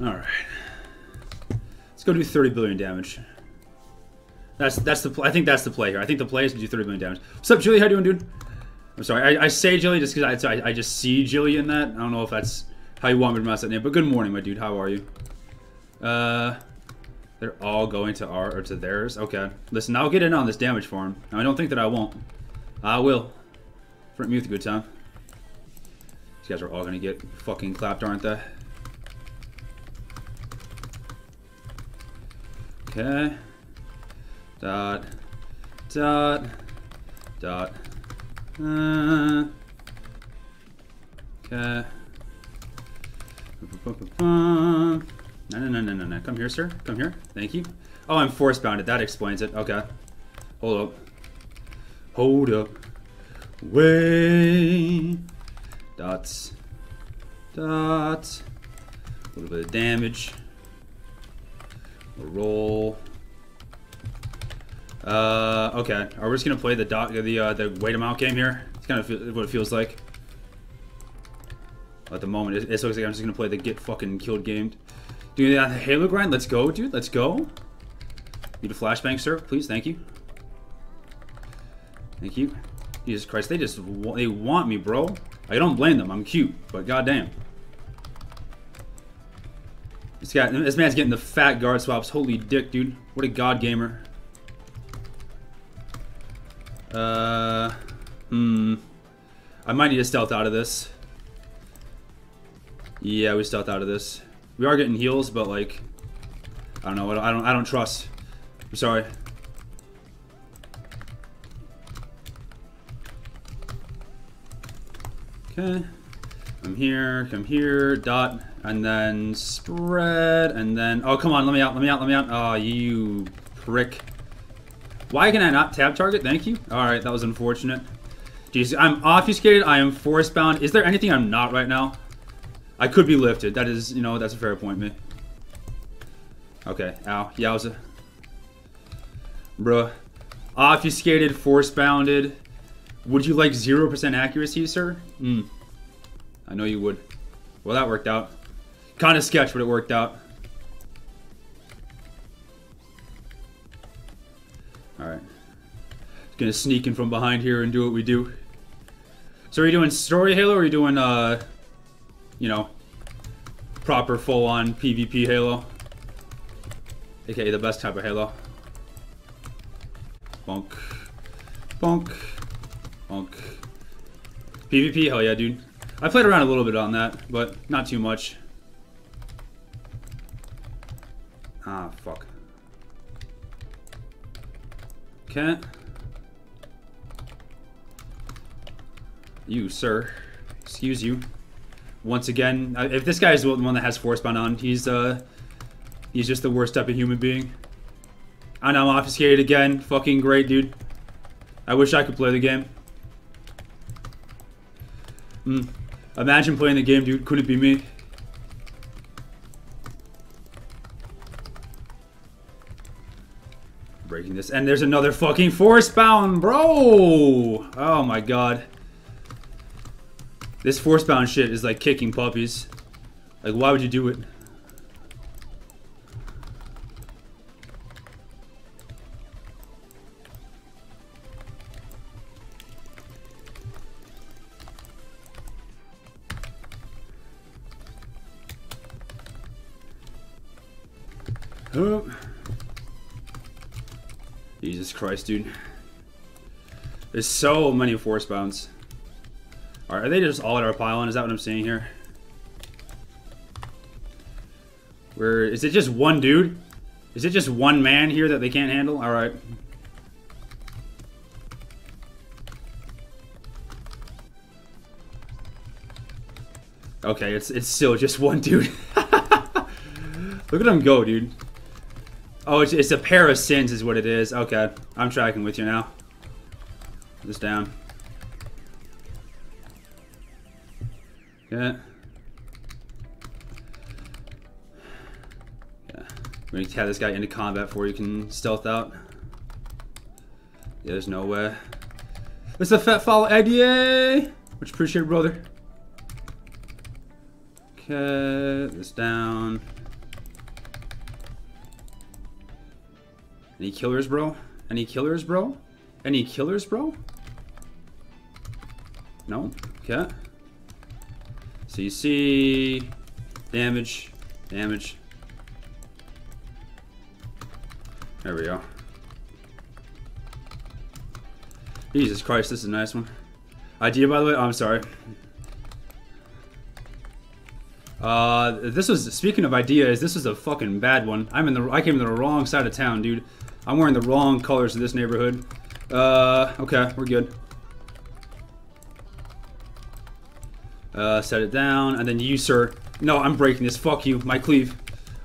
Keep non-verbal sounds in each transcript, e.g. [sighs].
Alright. Let's go do 30 billion damage. That's that's the I think that's the play here. I think the play is to do 30 billion damage. What's up, Jilly? How you doing, dude? I'm sorry. I, I say Jilly just because I, I, I just see Jilly in that. I don't know if that's how you want me to pronounce that name. But good morning, my dude. How are you? Uh, they're all going to our or to theirs. Okay. Listen, I'll get in on this damage farm. Now, I don't think that I won't. I will. Front me with a good time. These guys are all gonna get fucking clapped, aren't they? Okay. Dot. Dot. Dot. Uh, okay. No, no, no, no, no, no. Come here, sir. Come here. Thank you. Oh, I'm force bounded. That explains it. Okay. Hold up. Hold up. Way. Dots. Dots. A little bit of damage. Roll. Uh, okay. Are we just gonna play the dot the uh, the wait amount game here? It's kind of what it feels like. At the moment, it, it looks like I'm just gonna play the get fucking killed game. Do that Halo grind. Let's go, dude. Let's go. Need a flashbang, sir? Please, thank you. Thank you. Jesus Christ, they just they want me, bro. I don't blame them. I'm cute, but goddamn. This guy, this man's getting the fat guard swaps. Holy dick, dude. What a god gamer. Uh, hmm. I might need to stealth out of this. Yeah, we stealth out of this. We are getting heals, but like, I don't know. I don't. I don't trust. I'm sorry. Okay. Come here. Come here. Dot. And then spread. And then. Oh, come on. Let me out. Let me out. Let me out. Oh, you prick. Why can I not tab target? Thank you. Alright, that was unfortunate. Jeez, I'm obfuscated. I am force bound. Is there anything I'm not right now? I could be lifted. That is, you know, that's a fair point, me. Okay, ow. Yowza. Bruh. Obfuscated, force bounded. Would you like 0% accuracy, sir? Hmm. I know you would. Well, that worked out. Kind of sketch, but it worked out. Alright. Gonna sneak in from behind here and do what we do. So are you doing story Halo or are you doing, uh, you know, proper full-on PvP Halo? AKA the best type of Halo. Bonk. Bonk. Bonk. PvP? Hell yeah, dude. I played around a little bit on that, but not too much. Ah, fuck. Okay. You, sir. Excuse you. Once again, if this guy is the one that has force bound on, he's uh, he's just the worst type of human being. Know I'm obfuscated again. Fucking great, dude. I wish I could play the game. Hmm. Imagine playing the game, dude. Couldn't it be me? This. And there's another fucking force bound, bro! Oh my god. This force bound shit is like kicking puppies. Like, why would you do it? Christ, dude. There's so many force bounds. Are they just all at our pylon? Is that what I'm seeing here? Where is it just one dude? Is it just one man here that they can't handle? Alright. Okay, it's it's still just [laughs] one dude. Look at him go, dude. Oh, it's, it's a pair of sins is what it is. Okay, I'm tracking with you now. This down. Yeah. Yeah. We're gonna have this guy into combat before you can stealth out. Yeah, there's no way. It's a fat follow Eddie! Much appreciated, brother. Okay, this down. Any killers, bro? Any killers, bro? Any killers, bro? No? Okay. So you see damage, damage. There we go. Jesus Christ, this is a nice one. Idea, by the way? Oh, I'm sorry. Uh, this was, speaking of ideas, this was a fucking bad one. I'm in the, I came to the wrong side of town, dude. I'm wearing the wrong colors of this neighborhood. Uh, okay, we're good. Uh, set it down, and then you, sir. No, I'm breaking this. Fuck you, my cleave.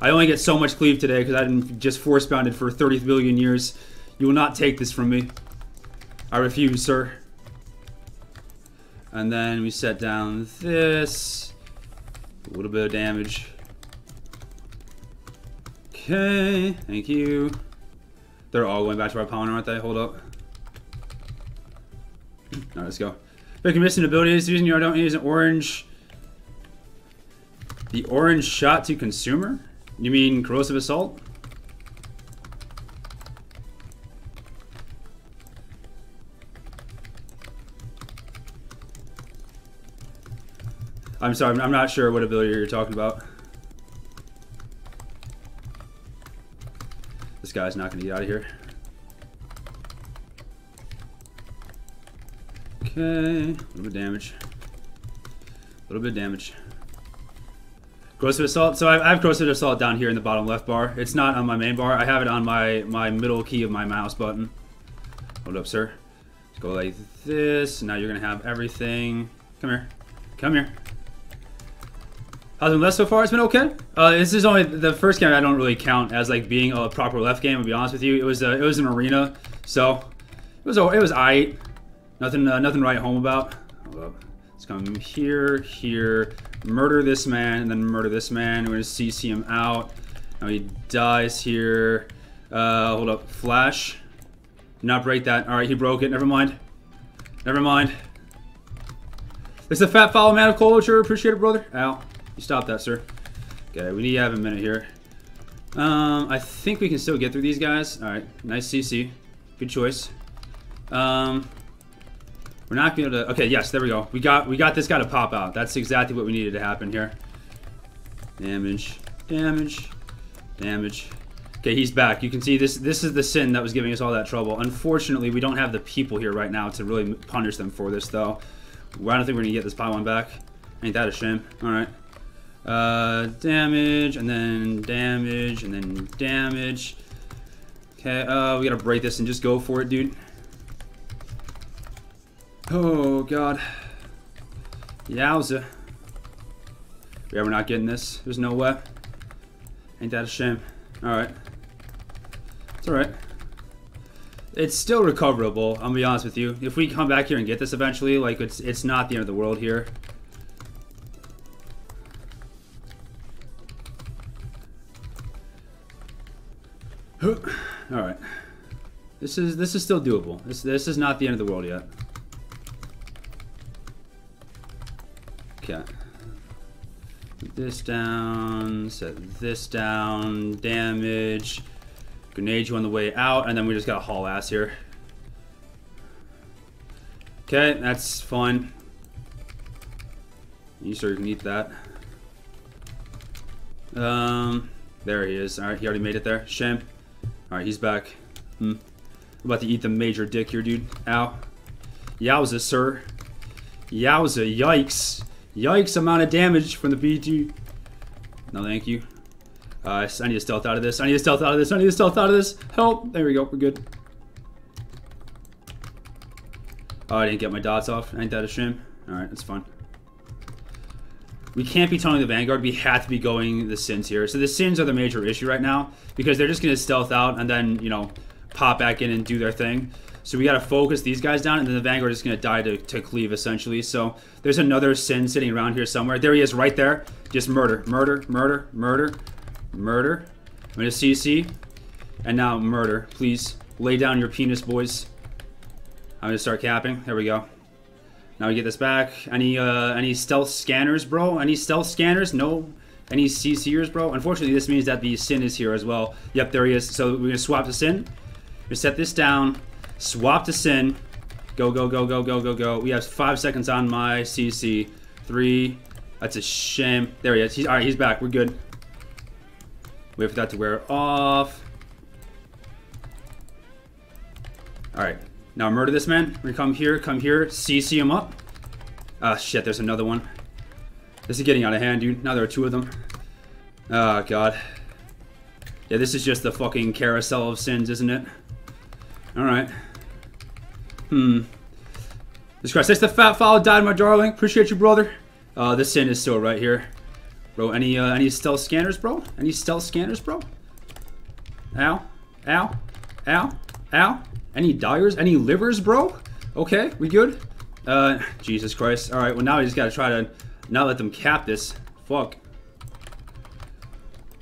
I only get so much cleave today because I didn't just force bounded for 30 billion years. You will not take this from me. I refuse, sir. And then we set down this. A little bit of damage. Okay, thank you. They're all going back to our pawn, aren't they? Hold up. Alright, let's go. Pick missing abilities using your don't use an orange. The orange shot to consumer? You mean corrosive assault? I'm sorry, I'm not sure what ability you're talking about. This guy's not gonna get out of here. Okay, a little bit of damage. A little bit of damage. Corrosive Assault. So I have Corrosive Assault down here in the bottom left bar. It's not on my main bar. I have it on my, my middle key of my mouse button. Hold up, sir. Let's go like this. Now you're going to have everything. Come here. Come here. How's it been left so far? It's been okay. Uh, this is only the first game I don't really count as like being a proper left game. To be honest with you, it was a, it was an arena, so it was it was alright. Nothing uh, nothing write home about. Let's come here, here, murder this man, and then murder this man. We're gonna CC him out. Now he dies here. Uh, hold up, flash. Not break that. All right, he broke it. Never mind. Never mind. It's a fat follow man of culture. Appreciate it, brother. Ow. You stop that, sir. Okay, we need to have a minute here. Um, I think we can still get through these guys. All right, nice CC. Good choice. Um, we're not gonna. Okay, yes, there we go. We got we got this guy to pop out. That's exactly what we needed to happen here. Damage, damage, damage. Okay, he's back. You can see this. This is the sin that was giving us all that trouble. Unfortunately, we don't have the people here right now to really punish them for this, though. I don't think we're gonna get this Pylon back. Ain't that a shame? All right. Uh, damage, and then damage, and then damage. Okay, uh, we gotta break this and just go for it, dude. Oh, God. Yowza. Yeah, we're not getting this. There's no way. Ain't that a shame. Alright. It's alright. It's still recoverable, I'll be honest with you. If we come back here and get this eventually, like, it's, it's not the end of the world here. All right. This is this is still doable. This this is not the end of the world yet. Okay. Put this down. Set this down. Damage. Grenade you on the way out, and then we just got to haul ass here. Okay, that's fine. You sure you can eat that. Um, there he is. All right, he already made it there. Shame. Alright, he's back. Hmm. I'm about to eat the major dick here, dude. Ow. Yowza, sir. Yowza, yikes. Yikes amount of damage from the BG. No, thank you. Uh, I need a stealth out of this. I need a stealth out of this. I need a stealth out of this. Help. There we go. We're good. Oh, I didn't get my dots off. Ain't that a shame? Alright, that's fine. We can't be telling the Vanguard. We have to be going the Sins here. So the Sins are the major issue right now because they're just going to stealth out and then, you know, pop back in and do their thing. So we got to focus these guys down and then the Vanguard is going to die to, to cleave essentially. So there's another Sin sitting around here somewhere. There he is right there. Just murder, murder, murder, murder, murder. I'm going to CC. And now murder. Please lay down your penis, boys. I'm going to start capping. There we go. Now we get this back. Any uh, any stealth scanners, bro? Any stealth scanners? No. Any CCers, bro? Unfortunately, this means that the Sin is here as well. Yep, there he is. So we're going to swap the Sin. We set this down. Swap to Sin. Go, go, go, go, go, go, go. We have five seconds on my CC. Three. That's a shame. There he is. He's, all right, he's back. We're good. Wait for that to wear off. All right. Now murder this man. Gonna come here, come here, CC him up. Ah, shit, there's another one. This is getting out of hand, dude. Now there are two of them. Oh, God. Yeah, this is just the fucking carousel of sins, isn't it? Alright. Hmm. This Christ, that's the fat follow died, my darling. Appreciate you, brother. Uh, this sin is still right here. Bro, any uh, any stealth scanners, bro? Any stealth scanners, bro? Ow. Ow. Ow. Ow. Any dyers? Any livers, bro? Okay, we good? Uh, Jesus Christ. Alright, well now we just gotta try to not let them cap this. Fuck.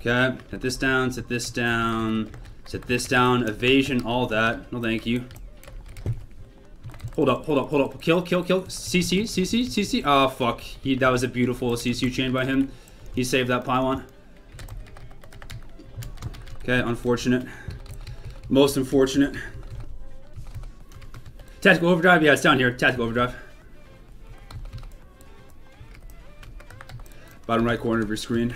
Okay, set this down, set this down, set this down, evasion, all that. No thank you. Hold up, hold up, hold up. Kill, kill, kill. CC, CC, CC. Oh, fuck. He, that was a beautiful CC chain by him. He saved that pylon. Okay, unfortunate. Most unfortunate. Tactical overdrive? Yeah, it's down here. Tactical overdrive. Bottom right corner of your screen.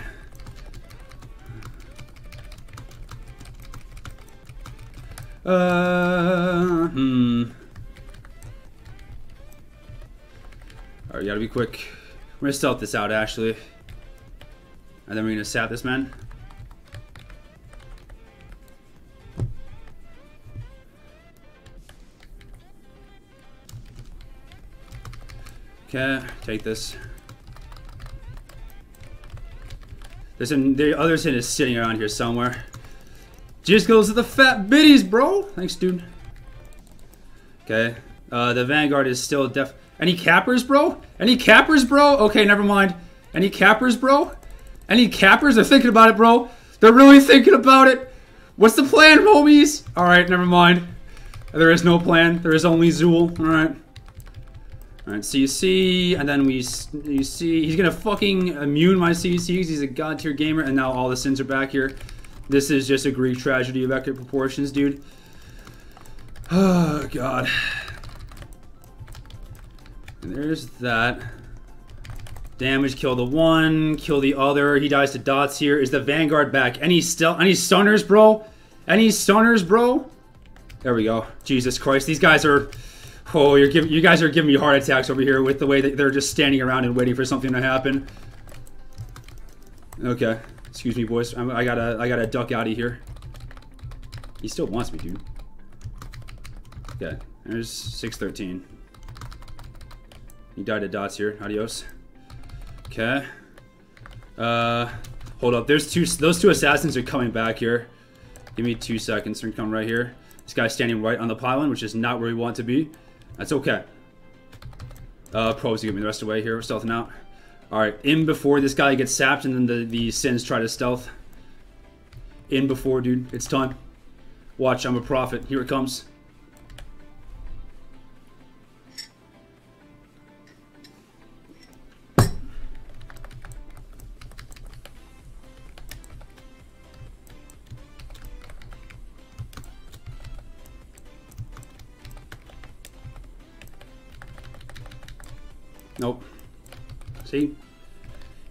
Uh, hmm. Alright, gotta be quick. We're gonna stealth this out, actually. And then we're gonna sap this man. Okay, take this. There's an, the other sin is sitting around here somewhere. Just goes to the fat biddies, bro. Thanks, dude. Okay. Uh, the Vanguard is still def- Any cappers, bro? Any cappers, bro? Okay, never mind. Any cappers, bro? Any cappers? They're thinking about it, bro. They're really thinking about it. What's the plan, homies? Alright, never mind. There is no plan. There is only Zuul. Alright. Alright, CC, and then we you see he's gonna fucking immune my CCs. He's a god tier gamer, and now all the sins are back here. This is just a Greek tragedy of epic proportions, dude. Oh [sighs] god. And there's that. Damage, kill the one, kill the other. He dies to dots here. Is the Vanguard back? Any still any stunners, bro? Any stunners, bro? There we go. Jesus Christ, these guys are Oh, you're giving you guys are giving me heart attacks over here with the way that they're just standing around and waiting for something to happen. Okay, excuse me, boys. I'm, I gotta I gotta duck out of here. He still wants me, dude. Okay, there's 613. He died of dots here. Adios. Okay. Uh, hold up. There's two. Those two assassins are coming back here. Give me two seconds. They're coming right here. This guy's standing right on the pylon, which is not where we want to be. That's okay. Uh, pros give me the rest of the way here. We're stealthing out. Alright, in before this guy gets sapped and then the, the Sins try to stealth. In before, dude. It's time. Watch, I'm a prophet. Here it comes. Nope. See?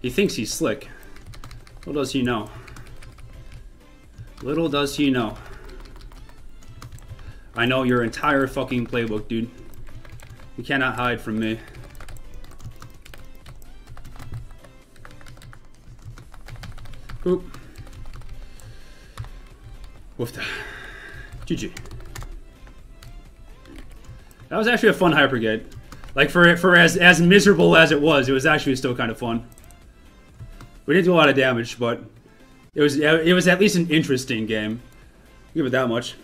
He thinks he's slick. Little does he know. Little does he know. I know your entire fucking playbook, dude. You cannot hide from me. Oop. Woofda. GG. That was actually a fun hyper gate. Like for it for as as miserable as it was, it was actually still kind of fun. We didn't do a lot of damage, but it was it was at least an interesting game. I'll give it that much.